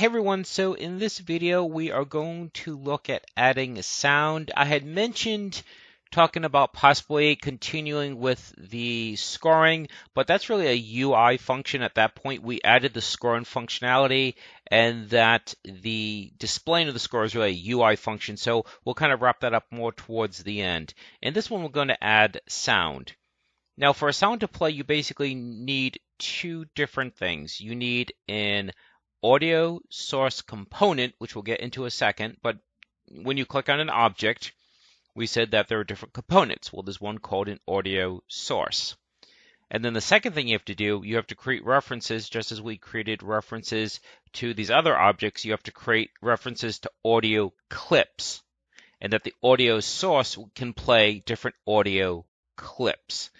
Hey everyone, so in this video we are going to look at adding a sound. I had mentioned talking about possibly continuing with the scoring, but that's really a UI function at that point. We added the scoring functionality and that the displaying of the score is really a UI function, so we'll kind of wrap that up more towards the end. In this one we're going to add sound. Now for a sound to play you basically need two different things. You need an audio source component, which we'll get into a second. But when you click on an object, we said that there are different components. Well, there's one called an audio source. And then the second thing you have to do, you have to create references, just as we created references to these other objects, you have to create references to audio clips. And that the audio source can play different audio clips.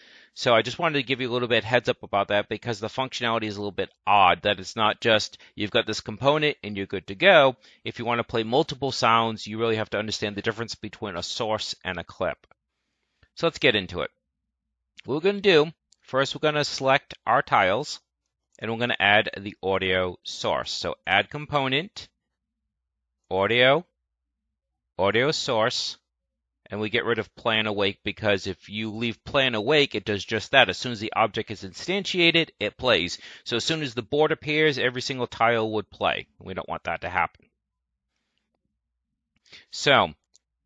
So I just wanted to give you a little bit heads up about that because the functionality is a little bit odd that it's not just you've got this component and you're good to go. If you want to play multiple sounds, you really have to understand the difference between a source and a clip. So let's get into it. What we're going to do, first we're going to select our tiles and we're going to add the audio source. So add component, audio, audio source, and we get rid of play on awake because if you leave play on awake, it does just that. As soon as the object is instantiated, it plays. So as soon as the board appears, every single tile would play. We don't want that to happen. So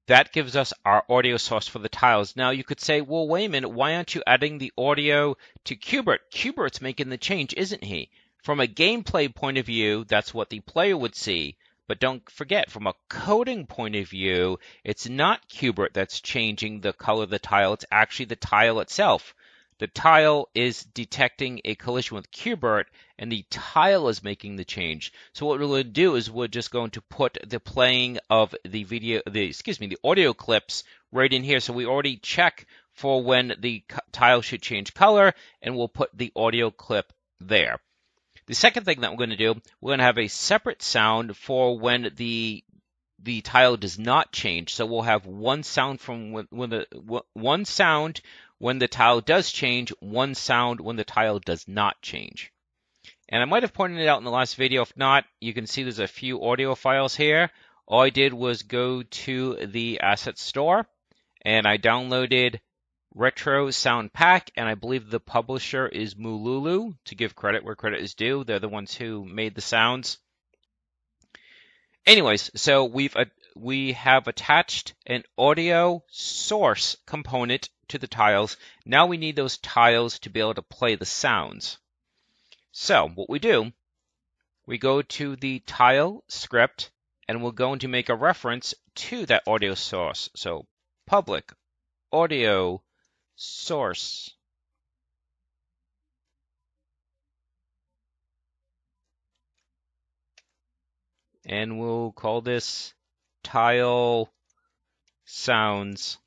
that gives us our audio source for the tiles. Now you could say, well, wait a minute, why aren't you adding the audio to Qbert? Qbert's making the change, isn't he? From a gameplay point of view, that's what the player would see. But don't forget, from a coding point of view, it's not Qbert that's changing the color of the tile, it's actually the tile itself. The tile is detecting a collision with Qbert, and the tile is making the change. So what we're going to do is we're just going to put the playing of the video, the excuse me, the audio clips right in here. So we already check for when the tile should change color, and we'll put the audio clip there. The second thing that we're going to do, we're going to have a separate sound for when the the tile does not change. So we'll have one sound from when, when the one sound when the tile does change, one sound when the tile does not change. And I might have pointed it out in the last video. If not, you can see there's a few audio files here. All I did was go to the asset store and I downloaded Retro Sound Pack, and I believe the publisher is Mululu, to give credit where credit is due. They're the ones who made the sounds. Anyways, so we've uh, we have attached an audio source component to the tiles. Now we need those tiles to be able to play the sounds. So what we do, we go to the tile script and we're going to make a reference to that audio source. So public audio source and we'll call this tile sounds.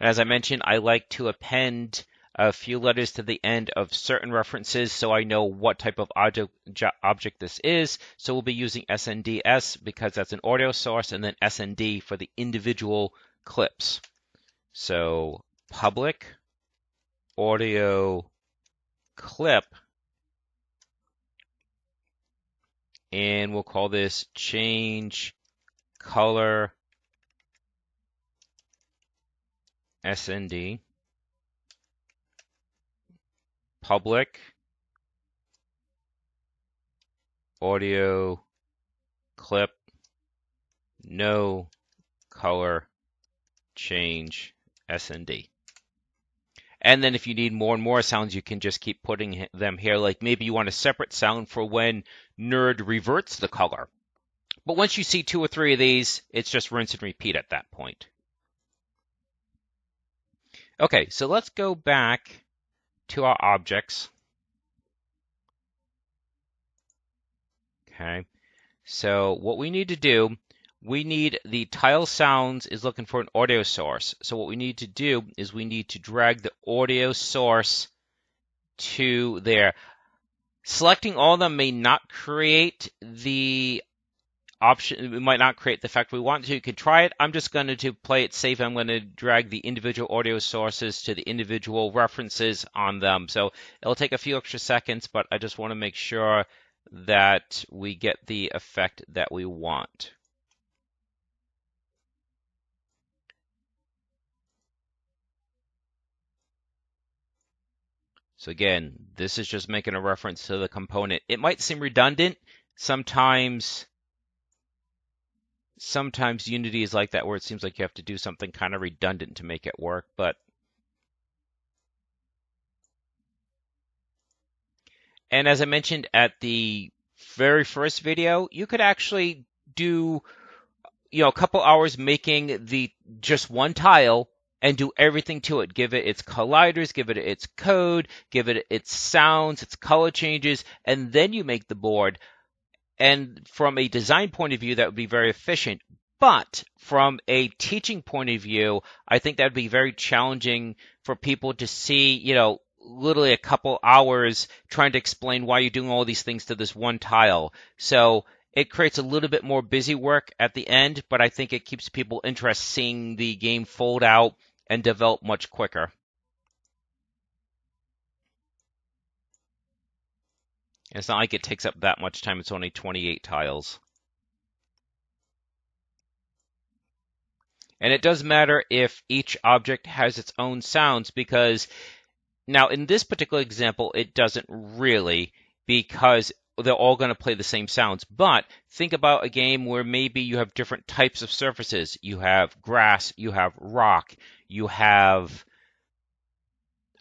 As I mentioned, I like to append a few letters to the end of certain references so I know what type of object, object this is. So we'll be using SNDS because that's an audio source and then SND for the individual clips. So public audio clip. And we'll call this change color SND public audio clip. No color change SND. And then if you need more and more sounds, you can just keep putting them here. Like maybe you want a separate sound for when nerd reverts the color. But once you see two or three of these, it's just rinse and repeat at that point. Okay, so let's go back to our objects. Okay, so what we need to do we need the tile sounds is looking for an audio source. So what we need to do is we need to drag the audio source to there. Selecting all of them may not create the option. It might not create the effect we want to. You can try it. I'm just going to, to play it safe. I'm going to drag the individual audio sources to the individual references on them. So it'll take a few extra seconds, but I just want to make sure that we get the effect that we want. So again, this is just making a reference to the component. It might seem redundant. Sometimes, sometimes Unity is like that where it seems like you have to do something kind of redundant to make it work, but And as I mentioned at the very first video, you could actually do, you know, a couple hours making the just one tile and do everything to it. Give it its colliders, give it its code, give it its sounds, its color changes, and then you make the board. And from a design point of view, that would be very efficient. But from a teaching point of view, I think that would be very challenging for people to see, you know, literally a couple hours trying to explain why you're doing all these things to this one tile. So it creates a little bit more busy work at the end, but I think it keeps people interested seeing the game fold out and develop much quicker. It's not like it takes up that much time. It's only 28 tiles. And it does matter if each object has its own sounds because now, in this particular example, it doesn't really because they're all going to play the same sounds. But think about a game where maybe you have different types of surfaces. You have grass, you have rock, you have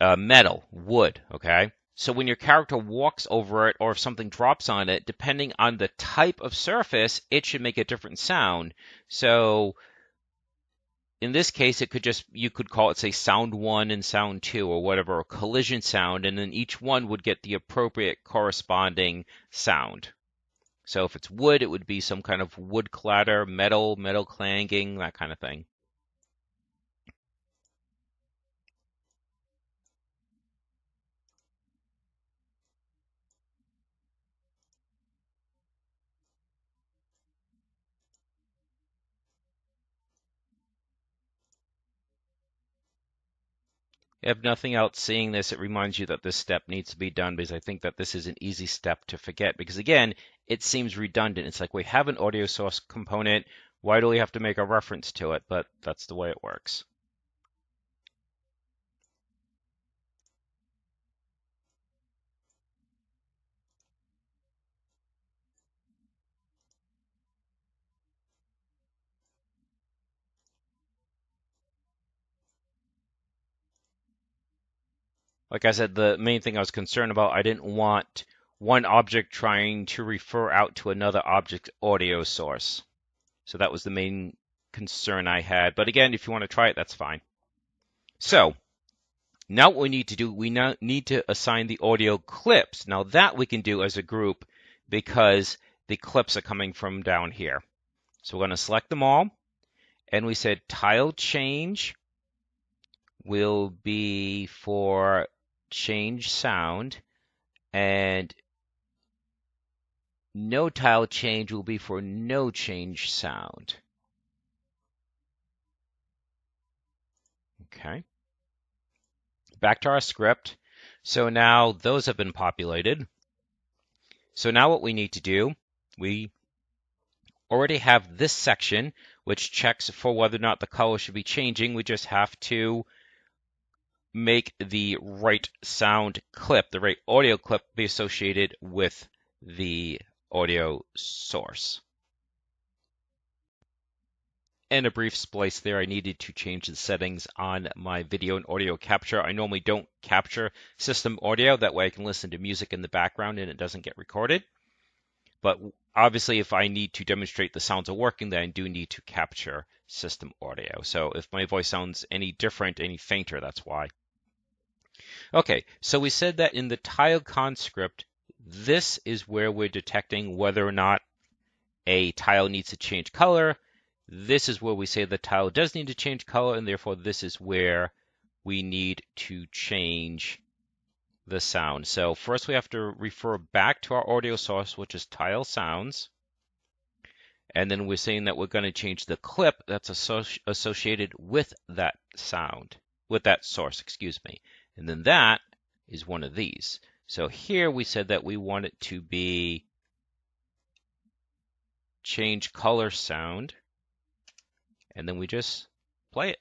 uh, metal, wood, okay? So when your character walks over it or if something drops on it, depending on the type of surface, it should make a different sound. So in this case, it could just, you could call it, say, sound one and sound two or whatever, or collision sound, and then each one would get the appropriate corresponding sound. So if it's wood, it would be some kind of wood clatter, metal, metal clanging, that kind of thing. If nothing else, seeing this, it reminds you that this step needs to be done because I think that this is an easy step to forget. Because again, it seems redundant. It's like we have an audio source component. Why do we have to make a reference to it? But that's the way it works. Like I said, the main thing I was concerned about, I didn't want one object trying to refer out to another object audio source. So that was the main concern I had. But again, if you want to try it, that's fine. So now what we need to do, we now need to assign the audio clips. Now that we can do as a group because the clips are coming from down here. So we're going to select them all. And we said tile change will be for change sound and no tile change will be for no change sound. Okay. Back to our script. So now those have been populated. So now what we need to do, we already have this section which checks for whether or not the color should be changing. We just have to make the right sound clip, the right audio clip be associated with the audio source. And a brief splice there, I needed to change the settings on my video and audio capture. I normally don't capture system audio, that way I can listen to music in the background and it doesn't get recorded. But obviously, if I need to demonstrate the sounds are working, then I do need to capture system audio. So if my voice sounds any different, any fainter, that's why. Okay, so we said that in the tile conscript, this is where we're detecting whether or not a tile needs to change color. This is where we say the tile does need to change color, and therefore this is where we need to change the sound. So first we have to refer back to our audio source, which is tile sounds. And then we're saying that we're going to change the clip that's associ associated with that sound, with that source, excuse me. And then that is one of these. So here we said that we want it to be change color sound, and then we just play it.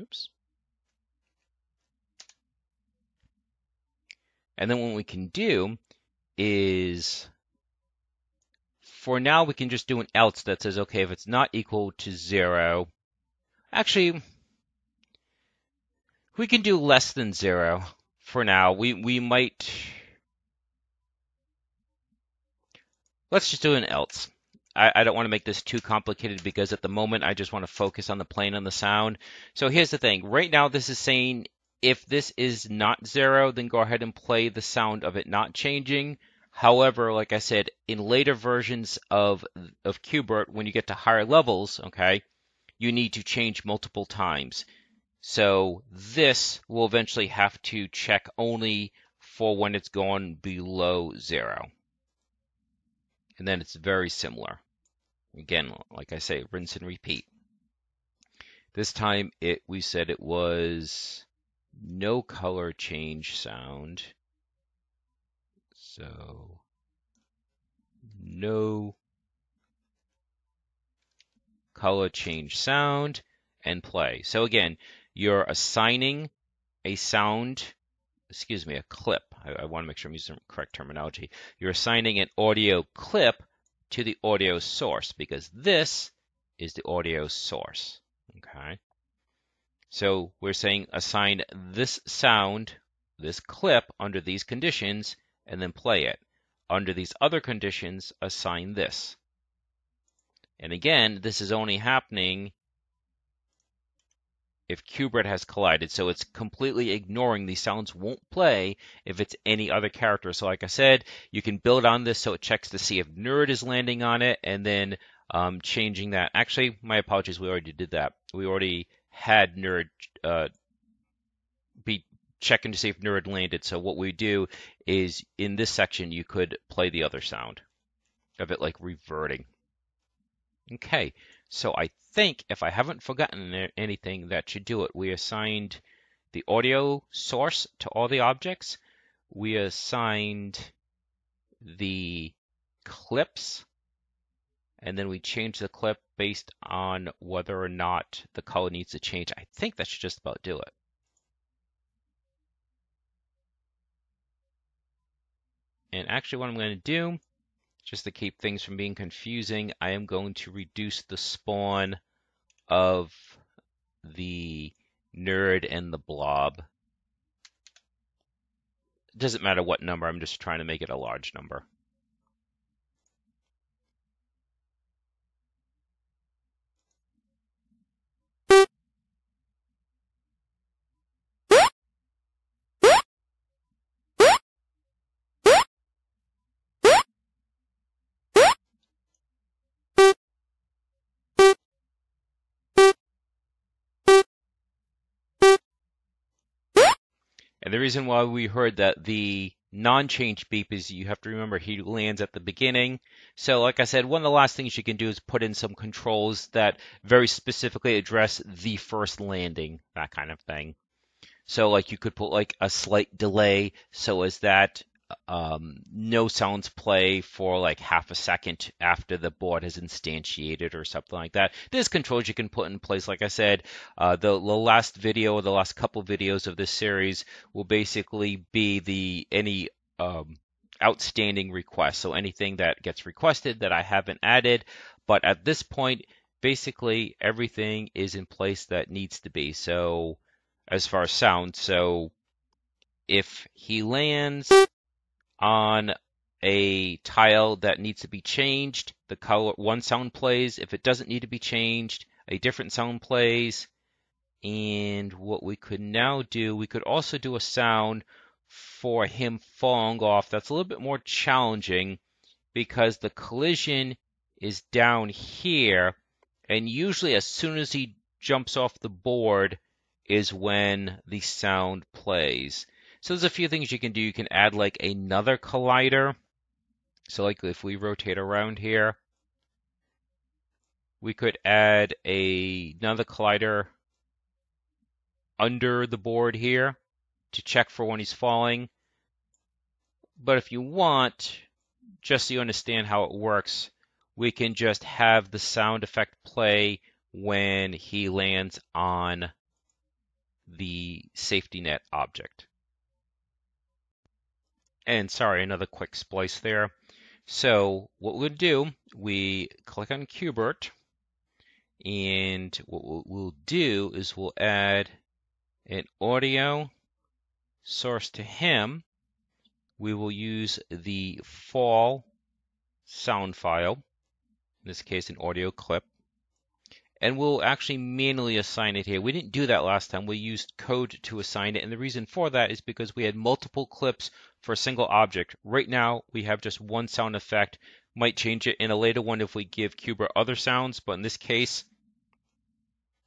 Oops. And then what we can do is, for now, we can just do an else that says, okay, if it's not equal to zero, actually, we can do less than zero for now. We, we might, let's just do an else. I, I don't want to make this too complicated because at the moment I just want to focus on the plane and the sound. So here's the thing. Right now this is saying if this is not zero, then go ahead and play the sound of it not changing. However, like I said, in later versions of of Qbert, when you get to higher levels, okay, you need to change multiple times. So this will eventually have to check only for when it's gone below zero. And then it's very similar. Again, like I say, rinse and repeat. This time it we said it was no color change sound. So no color change sound and play. So again, you're assigning a sound, excuse me, a clip. I, I want to make sure I'm using the correct terminology. You're assigning an audio clip to the audio source because this is the audio source. Okay. So we're saying assign this sound, this clip under these conditions, and then play it. Under these other conditions, assign this. And again, this is only happening if Qbert has collided. So it's completely ignoring these sounds won't play if it's any other character. So like I said, you can build on this so it checks to see if Nerd is landing on it and then um, changing that. Actually, my apologies, we already did that. We already had nerd uh, checking to see if nerd landed. So what we do is in this section you could play the other sound of it like reverting. Okay, so I think if I haven't forgotten anything, that should do it. We assigned the audio source to all the objects. We assigned the clips and then we change the clip based on whether or not the color needs to change. I think that should just about do it. And actually what I'm going to do, just to keep things from being confusing, I am going to reduce the spawn of the nerd and the blob. It doesn't matter what number, I'm just trying to make it a large number. And the reason why we heard that the non-change beep is you have to remember he lands at the beginning. So like I said, one of the last things you can do is put in some controls that very specifically address the first landing, that kind of thing. So like you could put like a slight delay so as that um, no sounds play for like half a second after the board has instantiated or something like that. There's controls you can put in place. Like I said, uh, the, the last video or the last couple videos of this series will basically be the any um, outstanding requests. So anything that gets requested that I haven't added, but at this point, basically everything is in place that needs to be. So as far as sound, so if he lands on a tile that needs to be changed, the color one sound plays. If it doesn't need to be changed, a different sound plays. And what we could now do, we could also do a sound for him falling off. That's a little bit more challenging because the collision is down here. And usually as soon as he jumps off the board is when the sound plays. So there's a few things you can do. You can add like another collider. So like if we rotate around here, we could add a, another collider under the board here to check for when he's falling. But if you want, just so you understand how it works, we can just have the sound effect play when he lands on the safety net object. And sorry, another quick splice there. So what we'll do, we click on Q*bert, and what we'll do is we'll add an audio source to him. We will use the fall sound file, in this case an audio clip, and we'll actually manually assign it here. We didn't do that last time. We used code to assign it, and the reason for that is because we had multiple clips for a single object. Right now, we have just one sound effect. Might change it in a later one if we give Q*bert other sounds, but in this case,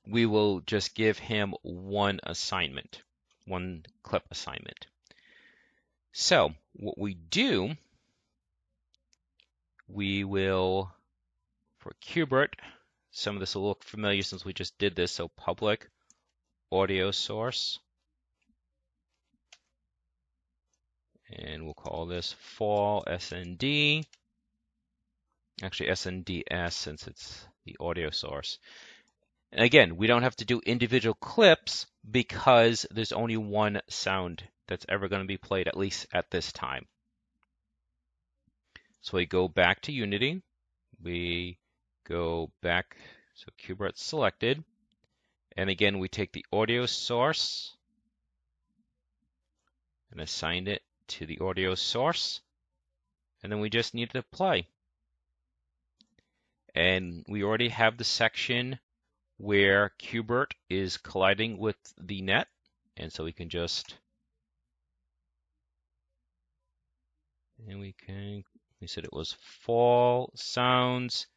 we will just give him one assignment, one clip assignment. So what we do, we will, for Q*bert, some of this will look familiar since we just did this. So public audio source. And we'll call this fall SND. Actually SNDS since it's the audio source. And again, we don't have to do individual clips because there's only one sound that's ever going to be played, at least at this time. So we go back to Unity. We go back, so Q*bert's selected. And again, we take the audio source and assign it to the audio source. And then we just need to play. And we already have the section where Q*bert is colliding with the net. And so we can just, and we can, we said it was fall sounds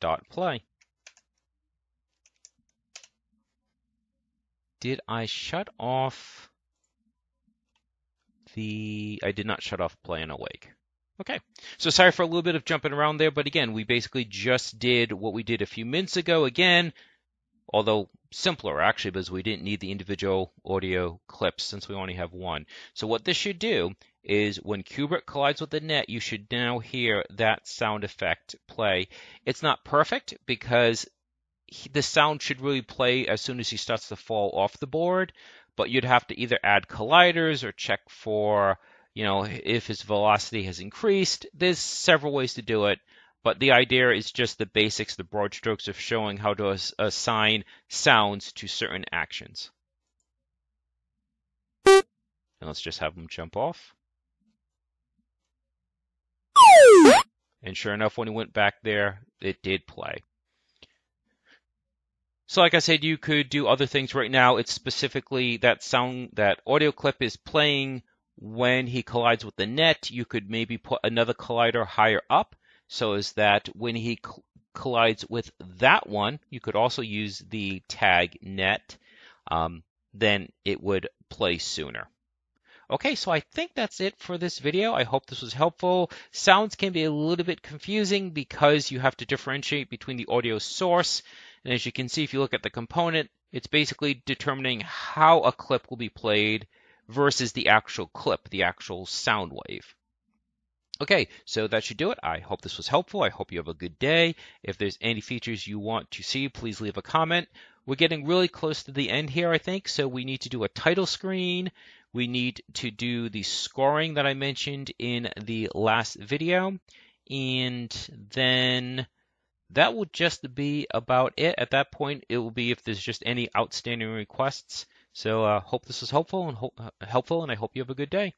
dot play. Did I shut off the, I did not shut off play on awake. Okay, so sorry for a little bit of jumping around there, but again, we basically just did what we did a few minutes ago again, although simpler actually because we didn't need the individual audio clips since we only have one. So what this should do is when Q*bert collides with the net, you should now hear that sound effect play. It's not perfect because he, the sound should really play as soon as he starts to fall off the board, but you'd have to either add colliders or check for, you know, if his velocity has increased. There's several ways to do it, but the idea is just the basics, the broad strokes of showing how to assign sounds to certain actions. And let's just have him jump off. And sure enough, when he went back there, it did play. So like I said, you could do other things right now. It's specifically that sound, that audio clip is playing when he collides with the net. You could maybe put another collider higher up so as that when he collides with that one, you could also use the tag net, um, then it would play sooner. Okay, so I think that's it for this video. I hope this was helpful. Sounds can be a little bit confusing because you have to differentiate between the audio source. And as you can see, if you look at the component, it's basically determining how a clip will be played versus the actual clip, the actual sound wave. Okay, so that should do it. I hope this was helpful. I hope you have a good day. If there's any features you want to see, please leave a comment. We're getting really close to the end here, I think, so we need to do a title screen we need to do the scoring that I mentioned in the last video. And then that will just be about it. At that point, it will be if there's just any outstanding requests. So uh, hope this was helpful and ho- helpful, and I hope you have a good day.